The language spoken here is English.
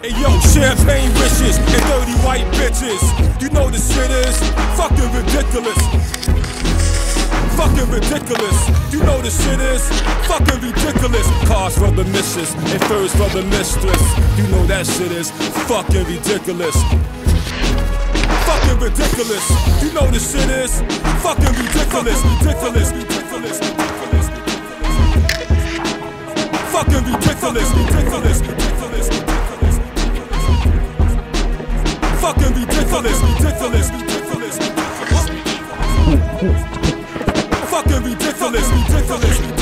Hey yo, champagne wishes and dirty white bitches. You know the shit is fucking ridiculous. Fucking ridiculous. You know the shit is fucking ridiculous. Cars for the missus and furs for the mistress. You know that shit is fucking ridiculous. Fucking ridiculous. You know the shit is fucking ridiculous. Ridiculous. Ridiculous. Ridiculous. Fucking ridiculous. Ridiculous. Ridiculous. ridiculous, ridiculous, ridiculous, ridiculous. Fucking ridiculous, ridiculous.